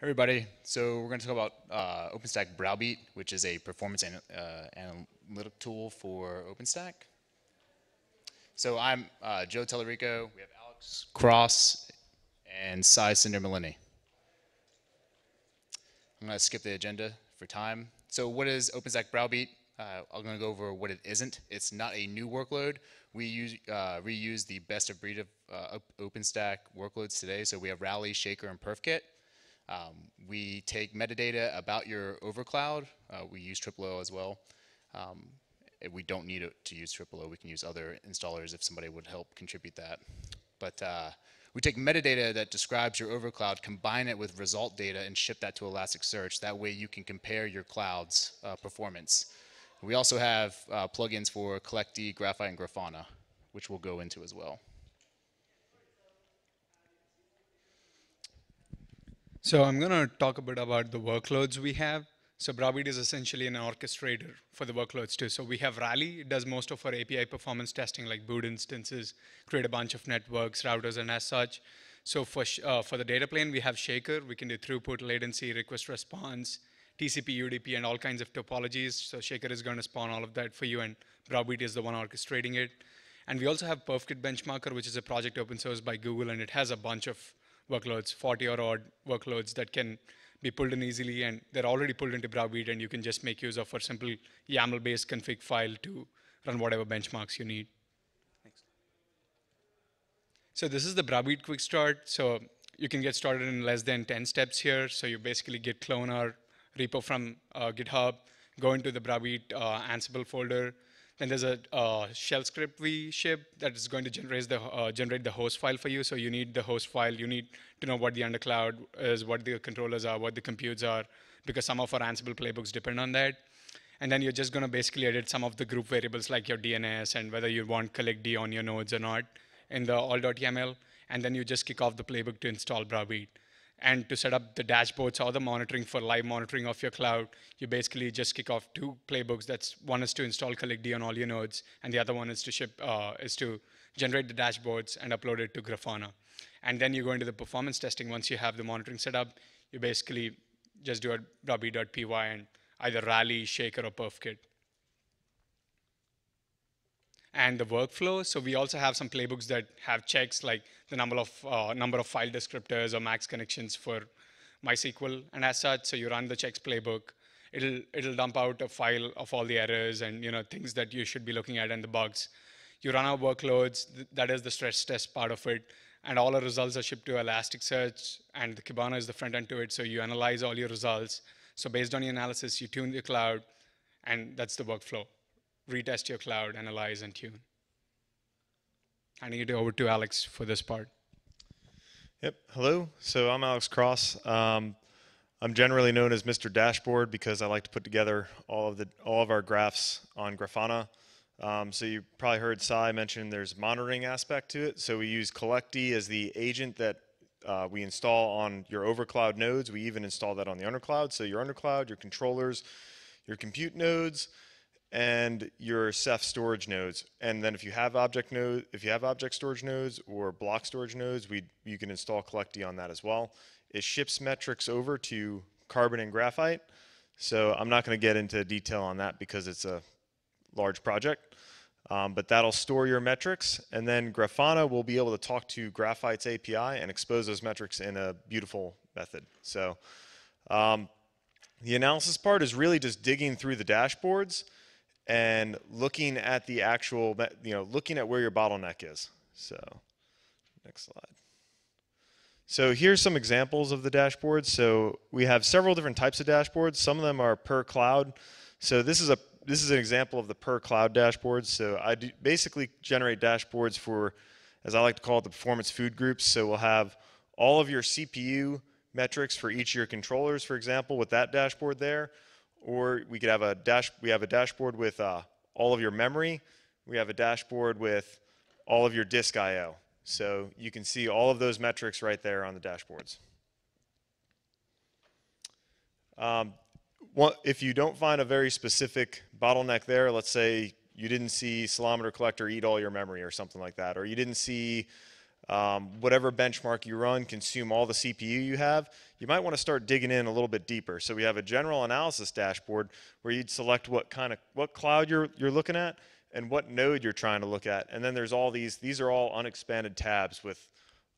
everybody. So we're going to talk about uh, OpenStack Browbeat, which is a performance an, uh, analytic tool for OpenStack. So I'm uh, Joe Talerico. We have Alex Krzos and Sai Sindhur Malleni. I'm going to skip the agenda for time. So what is OpenStack Browbeat? Uh, I'm going to go over what it isn't. It's not a new workload. We use, uh, reuse the best of breed of uh, OpenStack workloads today. So we have Rally, Shaker, and Perfkit. Um, we take metadata about your overcloud. Uh, we use TripleO as well. Um, we don't need to use TripleO. We can use other installers if somebody would help contribute that. But uh, we take metadata that describes your overcloud, combine it with result data, and ship that to Elasticsearch. That way you can compare your cloud's uh, performance. We also have uh, plugins for Collectd, Graphite, and Grafana, which we'll go into as well. So I'm going to talk a bit about the workloads we have. So Browbeat is essentially an orchestrator for the workloads too. So we have Rally, it does most of our API performance testing like boot instances, create a bunch of networks, routers, and as such. So for, uh, for the data plane, we have Shaker. We can do throughput, latency, request response, TCP, UDP, and all kinds of topologies. So Shaker is going to spawn all of that for you, and Browbeat is the one orchestrating it. And we also have Perfkit Benchmarker, which is a project open source by Google, and it has a bunch of workloads, 40 or odd workloads that can be pulled in easily, and they're already pulled into Browbeat, and you can just make use of a simple YAML-based config file to run whatever benchmarks you need. Thanks. So this is the Browbeat quick start. So you can get started in less than 10 steps here. So you basically git clone our repo from uh, GitHub, go into the Browbeat uh, Ansible folder, then there's a uh, shell script we ship that is going to generate the, uh, generate the host file for you. So you need the host file. You need to know what the undercloud is, what the controllers are, what the computes are, because some of our Ansible playbooks depend on that. And then you're just going to basically edit some of the group variables like your DNS and whether you want collectd on your nodes or not in the all.yaml. And then you just kick off the playbook to install Browbeat. And to set up the dashboards or the monitoring for live monitoring of your cloud, you basically just kick off two playbooks. That's one is to install collectd on all your nodes, and the other one is to ship uh, is to generate the dashboards and upload it to Grafana. And then you go into the performance testing. Once you have the monitoring set up, you basically just do a browbeat.py and either Rally, Shaker, or Perfkit and the workflow. So we also have some playbooks that have checks like the number of uh, number of file descriptors or max connections for MySQL. And as such, so you run the checks playbook, it'll it'll dump out a file of all the errors and you know things that you should be looking at and the bugs. You run our workloads. That is the stress test part of it. And all our results are shipped to Elasticsearch, and the Kibana is the front end to it. So you analyze all your results. So based on your analysis, you tune the cloud, and that's the workflow retest your cloud, analyze, and tune. Handing it over to Alex for this part. Yep. Hello. So I'm Alex Krzos. Um, I'm generally known as Mr. Dashboard because I like to put together all of the all of our graphs on Grafana. Um, so you probably heard Sai mention there's monitoring aspect to it. So we use Collectd as the agent that uh, we install on your overcloud nodes. We even install that on the undercloud. So your undercloud, your controllers, your compute nodes, and your Ceph storage nodes. And then if you have object node, if you have object storage nodes or block storage nodes, we you can install Collectd on that as well. It ships metrics over to Carbon and Graphite. So I'm not going to get into detail on that because it's a large project. Um, but that'll store your metrics, and then Grafana will be able to talk to Graphite's API and expose those metrics in a beautiful method. So um, the analysis part is really just digging through the dashboards and looking at the actual, you know, looking at where your bottleneck is. So, next slide. So here's some examples of the dashboards. So we have several different types of dashboards. Some of them are per cloud. So this is a this is an example of the per cloud dashboards. So I basically generate dashboards for, as I like to call it, the performance food groups. So we'll have all of your CPU metrics for each of your controllers, for example, with that dashboard there or we could have a dash. We have a dashboard with uh, all of your memory. We have a dashboard with all of your disk I/O. So you can see all of those metrics right there on the dashboards. Um, if you don't find a very specific bottleneck there, let's say you didn't see Ceilometer Collector eat all your memory or something like that, or you didn't see um, whatever benchmark you run consume all the CPU you have, you might want to start digging in a little bit deeper. So we have a general analysis dashboard where you'd select what kind of what cloud you're you're looking at and what node you're trying to look at. And then there's all these these are all unexpanded tabs with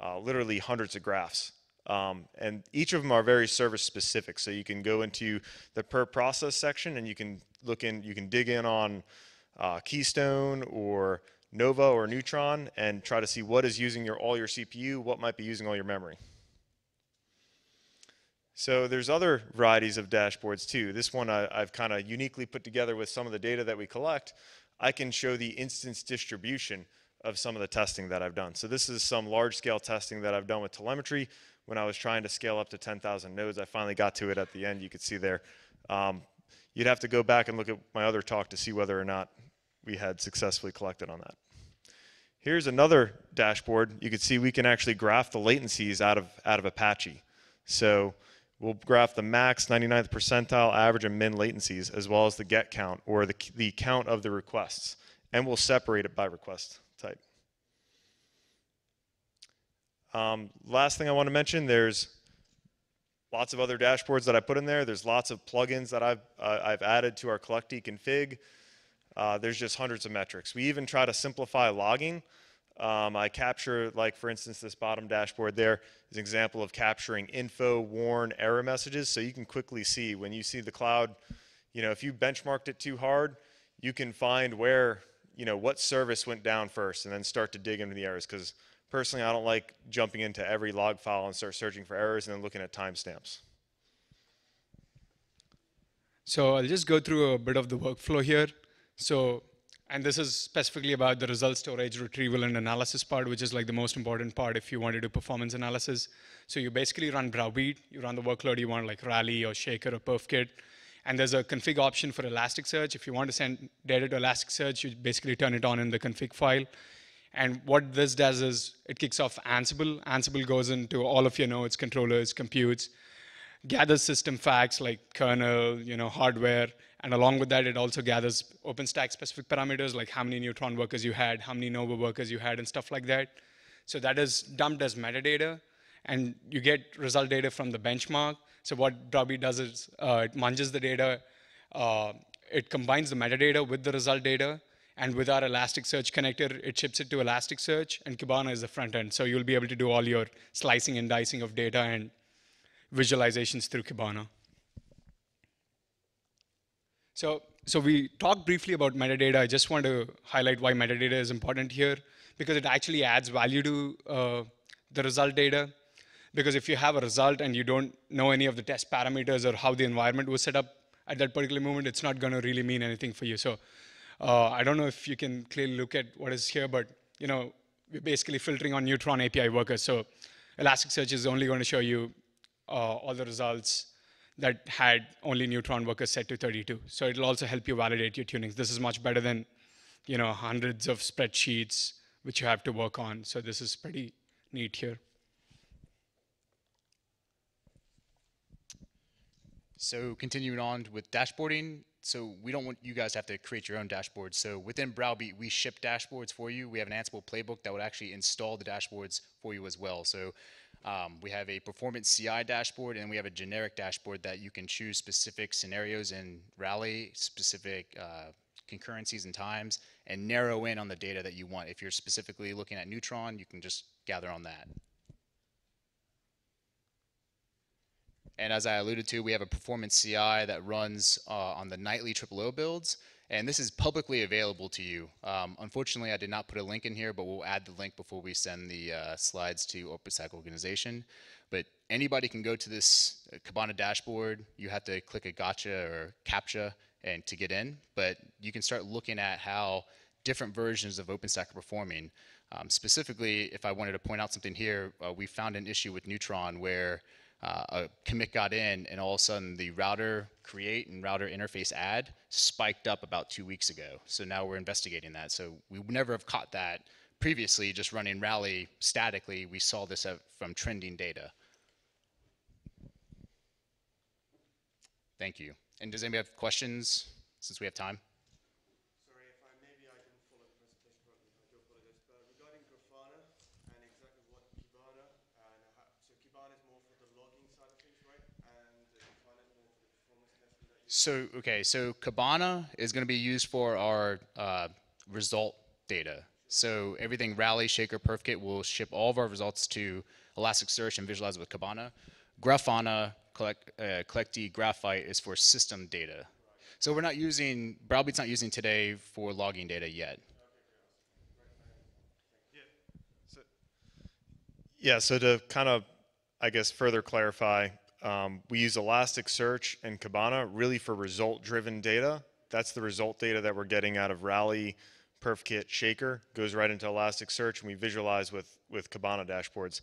uh, literally hundreds of graphs. Um, and each of them are very service specific. So you can go into the per process section and you can look in, you can dig in on uh, Keystone or Nova or Neutron and try to see what is using your all your CPU, what might be using all your memory. So there's other varieties of dashboards too. This one I, I've kind of uniquely put together with some of the data that we collect. I can show the instance distribution of some of the testing that I've done. So this is some large scale testing that I've done with telemetry when I was trying to scale up to 10,000 nodes. I finally got to it at the end, you could see there. Um, you'd have to go back and look at my other talk to see whether or not we had successfully collected on that. Here's another dashboard. You can see we can actually graph the latencies out of, out of Apache. So we'll graph the max, 99th percentile, average, and min latencies, as well as the get count, or the, the count of the requests. And we'll separate it by request type. Um, last thing I want to mention, there's lots of other dashboards that I put in there. There's lots of plugins that I've, uh, I've added to our collectd config. Uh, there's just hundreds of metrics. We even try to simplify logging. Um, I capture, like for instance, this bottom dashboard there is an example of capturing info, warn, error messages. So you can quickly see when you see the cloud, you know, if you benchmarked it too hard, you can find where, you know, what service went down first and then start to dig into the errors. Because personally, I don't like jumping into every log file and start searching for errors and then looking at timestamps. So I'll just go through a bit of the workflow here. So, and this is specifically about the result storage, retrieval, and analysis part, which is like the most important part if you want to do performance analysis. So you basically run Browbeat, you run the workload you want like Rally or Shaker or Perfkit, and there's a config option for Elasticsearch. If you want to send data to Elasticsearch, you basically turn it on in the config file. And what this does is it kicks off Ansible. Ansible goes into all of your nodes, controllers, computes, gathers system facts like kernel, you know, hardware, and along with that, it also gathers OpenStack specific parameters like how many Neutron workers you had, how many Nova workers you had, and stuff like that. So that is dumped as metadata, and you get result data from the benchmark. So what Browbeat does is uh, it munges the data, uh, it combines the metadata with the result data, and with our Elasticsearch connector, it ships it to Elasticsearch, and Kibana is the front end. So you'll be able to do all your slicing and dicing of data and visualizations through Kibana. So, so we talked briefly about metadata. I just want to highlight why metadata is important here, because it actually adds value to uh, the result data. Because if you have a result and you don't know any of the test parameters or how the environment was set up at that particular moment, it's not going to really mean anything for you. So uh, I don't know if you can clearly look at what is here, but you know, we're basically filtering on Neutron API workers. So Elasticsearch is only going to show you uh, all the results that had only Neutron workers set to 32. So it'll also help you validate your tunings. This is much better than you know, hundreds of spreadsheets which you have to work on. So this is pretty neat here. So continuing on with dashboarding, so we don't want you guys to have to create your own dashboards. So within Browbeat, we ship dashboards for you. We have an Ansible playbook that would actually install the dashboards for you as well. So um, we have a performance CI dashboard and we have a generic dashboard that you can choose specific scenarios in Rally, specific uh, concurrencies and times, and narrow in on the data that you want. If you're specifically looking at Neutron, you can just gather on that. And as I alluded to, we have a performance CI that runs uh, on the nightly TripleO builds. And this is publicly available to you. Um, unfortunately, I did not put a link in here, but we'll add the link before we send the uh, slides to OpenStack organization. But anybody can go to this uh, Kibana dashboard. You have to click a gotcha or CAPTCHA and to get in. But you can start looking at how different versions of OpenStack are performing. Um, specifically, if I wanted to point out something here, uh, we found an issue with Neutron where uh, a commit got in and all of a sudden the router create and router interface add spiked up about two weeks ago. So now we're investigating that. So we would never have caught that previously just running Rally statically. We saw this from trending data. Thank you. And does anybody have questions since we have time? Sorry if I maybe I didn't follow the presentation correctly. I do apologize. But regarding Grafana and exactly So, okay, so Kibana is going to be used for our uh, result data. So everything Rally, Shaker, Perfkit will ship all of our results to Elasticsearch and visualize it with Kibana. Grafana, collect, uh, Graphite is for system data. So we're not using, Browbeat's not using today for logging data yet. Yeah, so to kind of, I guess, further clarify, um, we use Elasticsearch and Kibana really for result-driven data. That's the result data that we're getting out of Rally, Perfkit, Shaker, goes right into Elasticsearch, and we visualize with, with Kibana dashboards.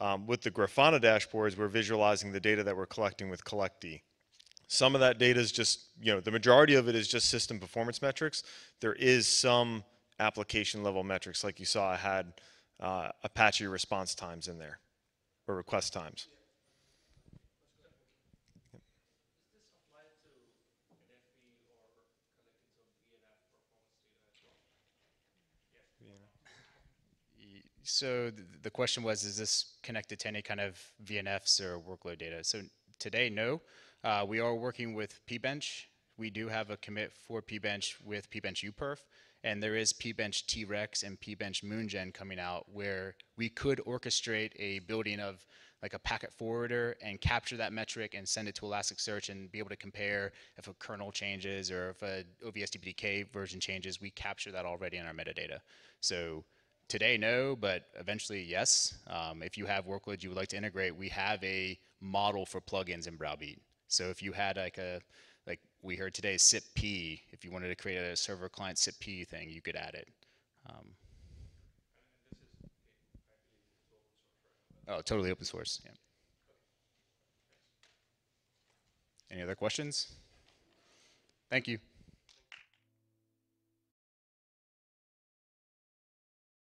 Um, with the Grafana dashboards, we're visualizing the data that we're collecting with Collectd. Some of that data is just, you know, the majority of it is just system performance metrics. There is some application level metrics, like you saw I had uh, Apache response times in there, or request times. So th- the question was, is this connected to any kind of VNFs or workload data? So today, no. Uh, we are working with pbench. We do have a commit for pbench with pbench uperf, and there is pbench T-Rex and pbench moongen coming out where we could orchestrate a building of like a packet forwarder and capture that metric and send it to Elasticsearch and be able to compare if a kernel changes or if a OVS DPDK version changes. We capture that already in our metadata. So Today, no, but eventually, yes. Um, if you have workloads you would like to integrate, we have a model for plugins in Browbeat. So if you had like a, like we heard today, SIP-P, if you wanted to create a server client SIP-P thing, you could add it. Um, oh, totally open source, yeah. Any other questions? Thank you.